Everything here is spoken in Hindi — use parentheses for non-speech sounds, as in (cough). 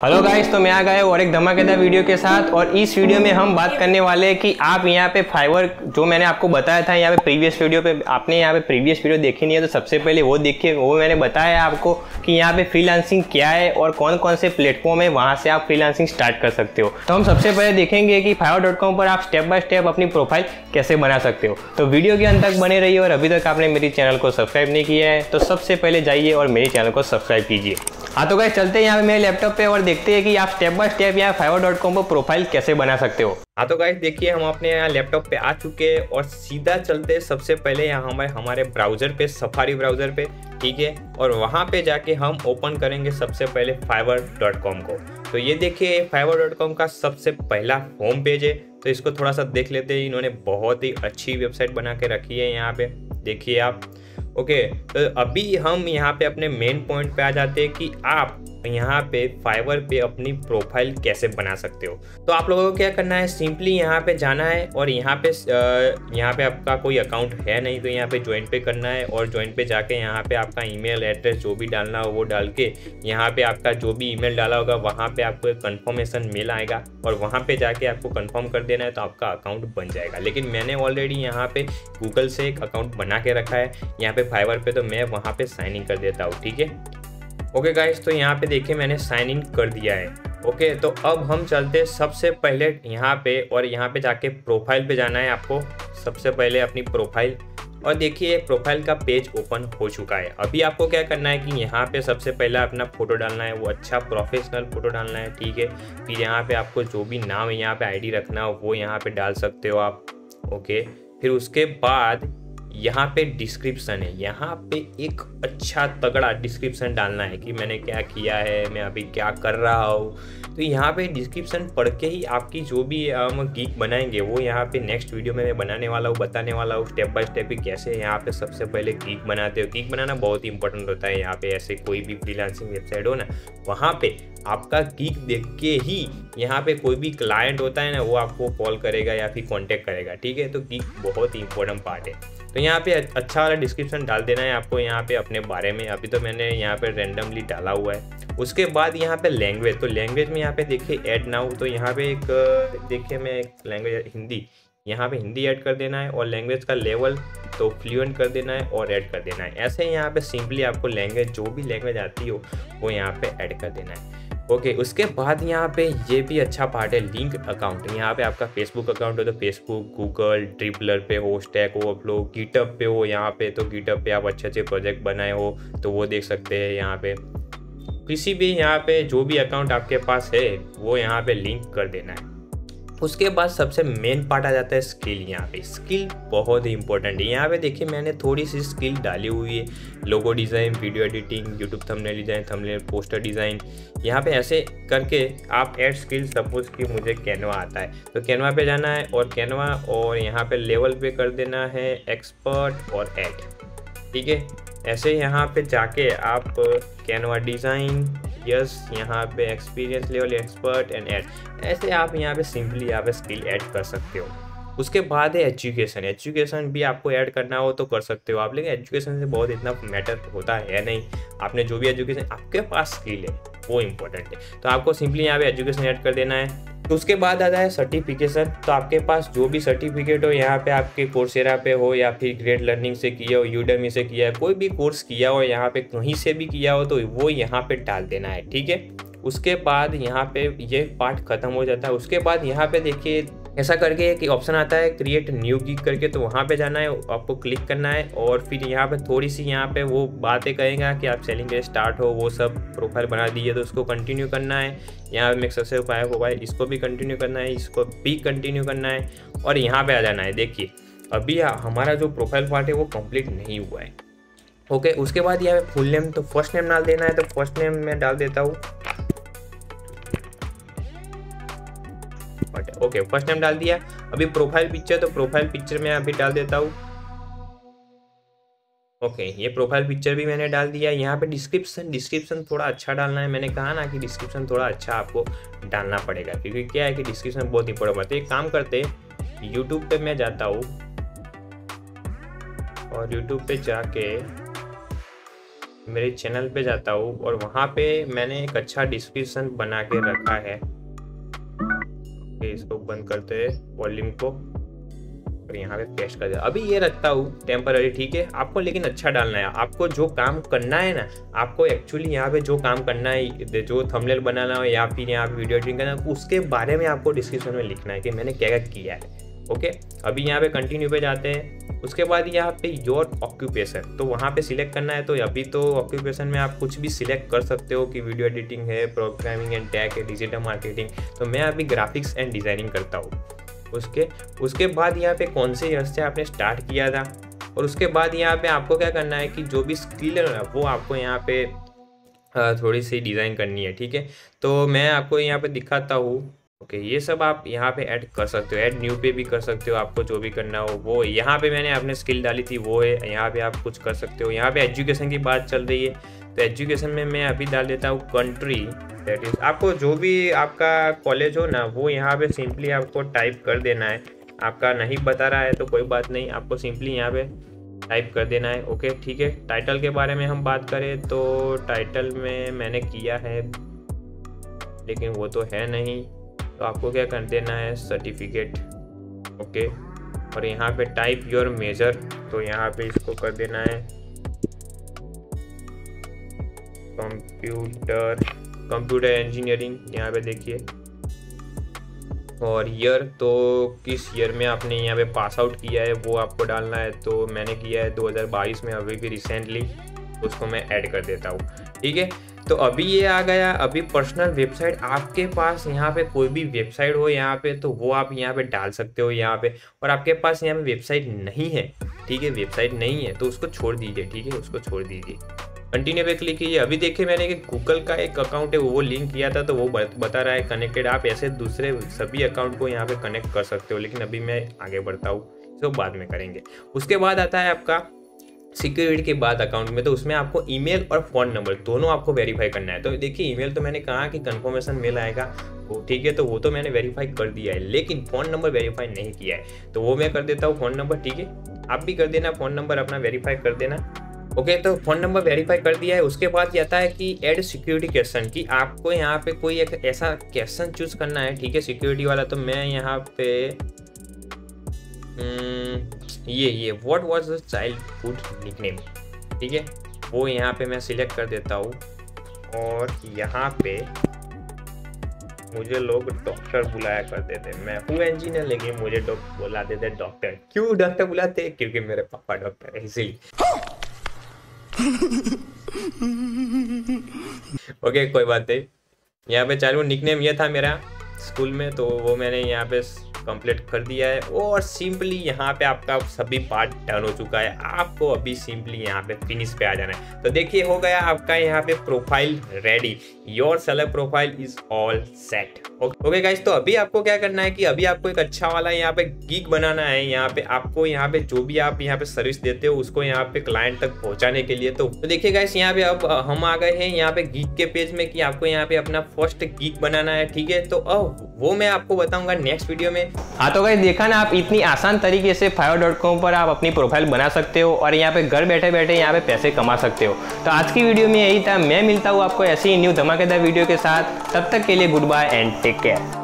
हेलो गाइस तो मैं आ गया और एक धमाकेदार वीडियो के साथ और इस वीडियो में हम बात करने वाले हैं कि आप यहाँ पे फाइवर, जो मैंने आपको बताया था यहाँ पे प्रीवियस वीडियो पे, आपने यहाँ पे प्रीवियस वीडियो देखी नहीं है तो सबसे पहले वो देखिए, वो मैंने बताया आपको कि यहाँ पे फ्रीलांसिंग क्या है और कौन कौन से प्लेटफॉर्म है, वहाँ से आप फ्रीलांसिंग स्टार्ट कर सकते हो। तो हम सबसे पहले देखेंगे कि फाइवर पर आप स्टेप बाय स्टेप अपनी प्रोफ़ाइल कैसे बना सकते हो। तो वीडियो के अंत तक बने रहिए और अभी तक आपने मेरी चैनल को सब्सक्राइब नहीं किया है तो सबसे पहले जाइए और मेरे चैनल को सब्सक्राइब कीजिए। हाँ तो गाइस चलते हैं यहाँ पे मेरे लैपटॉप पे और देखते हैं कि आप स्टेप बाय स्टेप यहाँ फाइवर डॉट कॉम पर प्रोफ़ाइल कैसे बना सकते हो। हाँ तो गाइस देखिए, हम अपने यहाँ लैपटॉप पे आ चुके हैं और सीधा चलते हैं सबसे पहले यहाँ हमारे हमारे ब्राउज़र पे सफारी ब्राउज़र पे, ठीक है? और वहाँ पे जाके हम ओपन करेंगे सबसे पहले फाइवर डॉट कॉम को। तो ये देखिए फाइवर डॉट कॉम का सबसे पहला होम पेज है। तो इसको थोड़ा सा देख लेते हैं, इन्होंने बहुत ही अच्छी वेबसाइट बना के रखी है यहाँ पे। देखिए आप ओके तो अभी हम यहाँ पे अपने मेन पॉइंट पे आ जाते हैं कि आप यहाँ पे फाइवर पे अपनी प्रोफ़ाइल कैसे बना सकते हो? तो आप लोगों को क्या करना है? सिंपली यहाँ पे जाना है और यहाँ पे यहाँ पे आपका कोई अकाउंट है नहीं तो यहाँ पे ज्वाइन पे करना है और ज्वाइन पे जाके यहाँ पे आपका ईमेल एड्रेस जो भी डालना हो वो डाल के यहाँ पे आपका जो भी ईमेल डाला होगा, वहाँ पे आपको एक कन्फर्मेशन मेल आएगा और वहाँ पे जाके आपको कन्फर्म कर देना है तो आपका अकाउंट बन जाएगा। लेकिन मैंने ऑलरेडी यहाँ पे गूगल से एक अकाउंट बना के रखा है। यहाँ पे फाइवर पे तो मैं वहाँ पे साइन इन कर देता हूँ, ठीक है? ओके गाइस तो यहाँ पे देखिए मैंने साइन इन कर दिया है। ओके तो अब हम चलते सबसे पहले यहाँ पे और यहाँ पे जाके प्रोफ़ाइल पे जाना है आपको। सबसे पहले अपनी प्रोफ़ाइल और देखिए प्रोफ़ाइल का पेज ओपन हो चुका है। अभी आपको क्या करना है कि यहाँ पे सबसे पहले अपना फ़ोटो डालना है, वो अच्छा प्रोफेशनल फ़ोटो डालना है, ठीक है? फिर यहाँ पे आपको जो भी नाम है यहाँ पे आईडी रखना हो, वो यहाँ पे डाल सकते हो आप। ओके फिर उसके बाद यहाँ पे डिस्क्रिप्शन है। यहाँ पे एक अच्छा तगड़ा डिस्क्रिप्शन डालना है कि मैंने क्या किया है, मैं अभी क्या कर रहा हूँ। तो यहाँ पे डिस्क्रिप्शन पढ़ के ही आपकी जो भी, हम गीक बनाएँगे, वो यहाँ पे नेक्स्ट वीडियो में मैं बनाने वाला हूँ, बताने वाला हूँ स्टेप बाय स्टेप कैसे यहाँ पे सबसे पहले गीक बनाते हो। गीक बनाना बहुत ही इंपॉर्टेंट होता है। यहाँ पे ऐसे कोई भी फ्रीलांसिंग वेबसाइट हो ना, वहाँ पे आपका गीक देख के ही यहाँ पे कोई भी क्लाइंट होता है ना वो आपको कॉल करेगा या फिर कॉन्टेक्ट करेगा ठीक है तो गीक बहुत ही इंपॉर्टेंट पार्ट है तो यहाँ पे अच्छा वाला डिस्क्रिप्शन डाल देना है आपको यहाँ पे अपने बारे में अभी तो मैंने यहाँ पे रेंडमली डाला हुआ है उसके बाद यहाँ पे लैंग्वेज तो लैंग्वेज में यहाँ पे देखिए ऐड नाउ तो यहाँ पे एक देखिए मैं एक लैंग्वेज हिंदी यहाँ पे हिंदी ऐड कर देना है और लैंग्वेज का लेवल तो फ्लुएंट कर देना है और ऐड कर देना है ऐसे यहाँ पे सिंपली आपको लैंग्वेज जो भी लैंग्वेज आती हो वो यहाँ पे ऐड कर देना है ओके उसके बाद यहाँ पे ये भी अच्छा पार्ट है लिंक अकाउंट यहाँ पे आपका फेसबुक अकाउंट हो तो फेसबुक गूगल ट्रिपलर पे हो स्टैक हो अपलो गिटअप पे हो, यहाँ पे तो गिटअप पे आप अच्छे अच्छे प्रोजेक्ट बनाए हो तो वो देख सकते हैं यहाँ पे। किसी भी यहाँ पे जो भी अकाउंट आपके पास है, वो यहाँ पे लिंक कर देना है। उसके बाद सबसे मेन पार्ट आ जाता है स्किल यहाँ पे। स्किल बहुत ही इंपॉर्टेंट है। यहाँ पे देखिए मैंने थोड़ी सी स्किल डाली हुई है। Logo design video editing YouTube thumbnail design thumbnail poster design यहाँ पे ऐसे करके आप एड स्किल सपोज़ कि मुझे कैनवा आता है। तो कैनवा पे जाना है और कैनवा और यहाँ पे लेवल पे कर देना है एक्सपर्ट और एड ठीक है? ऐसे यहाँ पे जाके आप कैनवा डिज़ाइन यस यहाँ पे experience level expert and add ऐसे आप यहाँ पे सिंपली यहाँ पे स्किल ऐड कर सकते हो। उसके बाद है एजुकेशन एजुकेशन भी आपको ऐड करना हो तो कर सकते हो आप, लेकिन एजुकेशन से बहुत इतना मैटर होता है नहीं। आपने जो भी एजुकेशन आपके पास स्किल है, वो इम्पोर्टेंट है। तो आपको सिंपली यहाँ पे एजुकेशन ऐड कर देना है। तो उसके बाद आता है सर्टिफिकेशन तो आपके पास जो भी सर्टिफिकेट हो, यहाँ पे आपके कोर्सेरा पे हो या फिर ग्रेट लर्निंग से किया हो यूडेमी से किया है, कोई भी कोर्स किया हो, यहाँ पे कहीं से भी किया हो तो वो यहाँ पे डाल देना है, ठीक है? उसके बाद यहाँ पे ये पार्ट खत्म हो जाता है। उसके बाद यहाँ पे देखिए ऐसा करके एक ऑप्शन आता है क्रिएट न्यू गिग करके तो वहाँ पे जाना है, आपको क्लिक करना है और फिर यहाँ पे थोड़ी सी यहाँ पे वो बातें कहेगा कि आप सेलिंग के स्टार्ट हो, वो सब प्रोफ़ाइल बना दीजिए तो उसको कंटिन्यू करना है। यहाँ पे सक्सेस फाइव हुआ है इसको भी कंटिन्यू करना है, इसको भी कंटिन्यू करना है और यहाँ पर आ जाना है। देखिए, अभी हमारा जो प्रोफ़ाइल पार्ट है वो कंप्लीट नहीं हुआ है। ओके उसके बाद यहाँ पे फुल नेम तो फ़र्स्ट नेम डाल देना है तो फ़र्स्ट नेम मैं डाल देता हूँ। ओके फ़र्स्ट नेम डाल दिया। अभी प्रोफ़ाइल पिक्चर तो प्रोफ़ाइल पिक्चर में अभी डाल देता हूँ। ओके okay, ये प्रोफ़ाइल पिक्चर भी मैंने डाल दिया। यहाँ पे डिस्क्रिप्शन डिस्क्रिप्शन थोड़ा अच्छा डालना है। मैंने कहा ना कि डिस्क्रिप्शन थोड़ा अच्छा आपको डालना पड़ेगा क्योंकि क्या है कि डिस्क्रिप्शन बहुत इंपॉर्टेंट बात है। काम करते यूट्यूब पे मैं जाता हूँ। और यूट्यूब पे जाके मेरे चैनल पे जाता हूँ। और वहाँ पे मैंने एक अच्छा डिस्क्रिप्शन बना के रखा है। इसको बंद करते हैं वॉल्यूम को। और यहाँ पे पेस्ट कर दिया। अभी ये रखता हूँ टेम्पररी ठीक है? आपको लेकिन अच्छा डालना है। आपको जो काम करना है ना, आपको एक्चुअली यहाँ पे जो काम करना है जो थंबनेल बनाना हो या फिर यहाँ पे वीडियो एडिटिंग करना है, उसके बारे में आपको डिस्क्रिप्शन में लिखना है कि मैंने क्या क्या किया है। ओके? अभी यहाँ पे कंटिन्यू पे जाते हैं। उसके बाद यहाँ पे योर ऑक्यूपेशन तो वहाँ पे सिलेक्ट करना है तो अभी तो ऑक्यूपेशन में आप कुछ भी सिलेक्ट कर सकते हो कि वीडियो एडिटिंग है प्रोग्रामिंग एंड टैग है डिजिटल मार्केटिंग तो मैं अभी ग्राफिक्स एंड डिज़ाइनिंग करता हूँ। उसके उसके बाद यहाँ पे कौन से ईयर से आपने स्टार्ट किया था? और उसके बाद यहाँ पे आपको क्या करना है कि जो भी स्किल है वो आपको यहाँ पे थोड़ी सी डिज़ाइन करनी है, ठीक है? तो मैं आपको यहाँ पे दिखाता हूँ। ओके, ये सब आप यहाँ पे ऐड कर सकते हो ऐड न्यू पे भी कर सकते हो, आपको जो भी करना हो, वो यहाँ पे मैंने आपने स्किल डाली थी, वो है, यहाँ पे आप कुछ कर सकते हो। यहाँ पे एजुकेशन की बात चल रही है तो एजुकेशन में मैं अभी डाल देता हूँ कंट्री दैट इज़ आपको जो भी आपका कॉलेज हो ना, वो यहाँ पे सिंपली आपको टाइप कर देना है। आपका नहीं बता रहा है तो कोई बात नहीं, आपको सिंपली यहाँ पे टाइप कर देना है, ओके, ठीक है। टाइटल के बारे में हम बात करें तो टाइटल में मैंने किया है, लेकिन वो तो है नहीं। तो आपको क्या कर देना है? सर्टिफिकेट ओके और यहाँ पे टाइप योर मेजर तो यहाँ पे इसको कर देना है. कंप्यूटर कंप्यूटर इंजीनियरिंग यहाँ पे देखिए. और ईयर तो किस ईयर में आपने यहाँ पे पास आउट किया है, वो आपको डालना है तो मैंने किया है 2022 में अभी भी रिसेंटली उसको मैं ऐड कर देता हूँ. ठीक है? तो अभी ये आ गया, अभी पर्सनल वेबसाइट आपके पास यहाँ पे कोई भी वेबसाइट हो यहाँ पे तो वो आप यहाँ पे डाल सकते हो यहाँ पे। और आपके पास यहाँ पे वेबसाइट नहीं है, ठीक है वेबसाइट नहीं है तो उसको छोड़ दीजिए, ठीक है, उसको छोड़ दीजिए। कंटिन्यू पे क्लिक कीजिए। अभी देखिए मैंने कि गूगल का एक अकाउंट है, वो लिंक किया था तो वो बता रहा है कनेक्टेड आप ऐसे दूसरे सभी अकाउंट को यहाँ पे कनेक्ट कर सकते हो, लेकिन अभी मैं आगे बढ़ता हूँ, इसको बाद में करेंगे। उसके बाद आता है आपका सिक्योरिटी के बाद अकाउंट में तो उसमें आपको ईमेल और फ़ोन नंबर दोनों आपको वेरीफाई करना है। तो देखिए ईमेल तो मैंने कहा कि कंफर्मेशन मेल आएगा वो ठीक है तो वो तो मैंने वेरीफाई कर दिया है लेकिन फ़ोन नंबर वेरीफाई नहीं किया है। तो वो मैं कर देता हूँ फ़ोन नंबर ठीक है? आप भी कर देना फ़ोन नंबर अपना वेरीफाई कर देना। ओके okay, तो फ़ोन नंबर वेरीफाई कर दिया है उसके बाद ये आता है कि एड सिक्योरिटी क्वेश्चन कि आपको यहाँ पे कोई एक ऐसा क्वेश्चन चूज़ करना है ठीक है सिक्योरिटी वाला तो मैं यहाँ पे हम्म, ये ये what was the childhood nickname ठीक है? वो यहाँ पे मैं सिलेक्ट कर देता हूँ। और यहाँ पे मुझे लोग डॉक्टर बुलाया करते थे। मैं हूँ इंजीनियर लेकिन मुझे बुलाते थे डॉक्टर क्यों डॉक्टर बुलाते? क्योंकि मेरे पापा डॉक्टर है, इसीलिए। (laughs) ओके कोई बात नहीं। यहाँ पे चालू। निकनेम ये था मेरा। स्कूल में तो वो मैंने यहाँ पे कंप्लीट कर दिया है। और सिंपली यहाँ पे आपका सभी पार्ट डन हो चुका है। आपको अभी सिंपली यहाँ पे फिनिश पे आ जाना है। तो देखिए, हो गया आपका यहाँ पे profile ready your seller profile is all set okay guys तो अभी आपको क्या करना है कि अभी आपको एक अच्छा वाला यहाँ पे गीक बनाना है यहाँ पे आपको यहाँ पे जो भी आप यहाँ पे सर्विस देते हो उसको यहाँ पे क्लाइंट तक पहुँचाने के लिए तो, तो देखिए गाइस यहाँ पे अब हम आ गए हैं यहाँ पे गीक के पेज में कि आपको यहाँ पे अपना फ़र्स्ट गीक बनाना है ठीक है तो अब वो मैं आपको बताऊँगा नेक्स्ट वीडियो में हाँ तो गाइस देखा ना आप इतनी आसान तरीके से फाइव डॉट कॉम पर आप अपनी प्रोफ़ाइल बना सकते हो और यहाँ पे घर बैठे बैठे यहाँ पे पैसे कमा सकते हो तो आज की वीडियो में यही था मैं मिलता हूँ आपको ऐसी न्यू धमाकेदार वीडियो के साथ। तब तक के लिए good bye and take care.